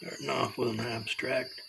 Starting off with an abstract.